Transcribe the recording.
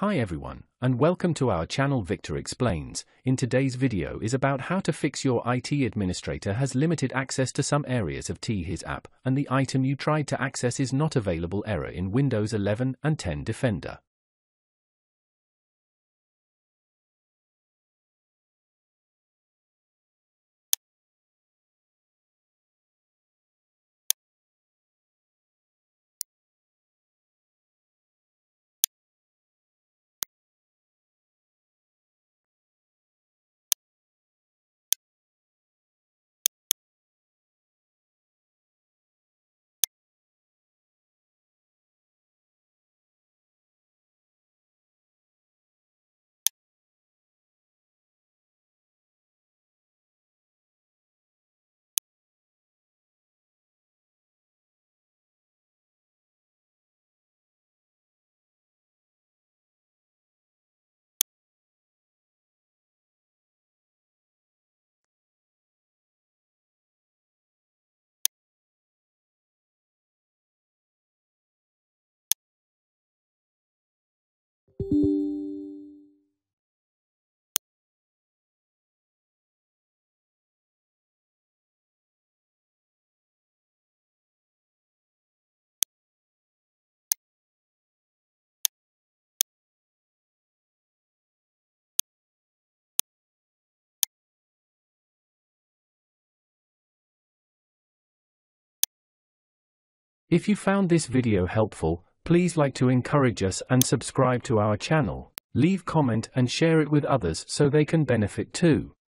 Hi everyone, and welcome to our channel Victor Explains. In today's video is about how to fix your IT administrator has limited access to some areas of T-His app, and the item you tried to access is not available error in Windows 11 and 10 Defender. If you found this video helpful, please like to encourage us and subscribe to our channel. Leave comment and share it with others so they can benefit too.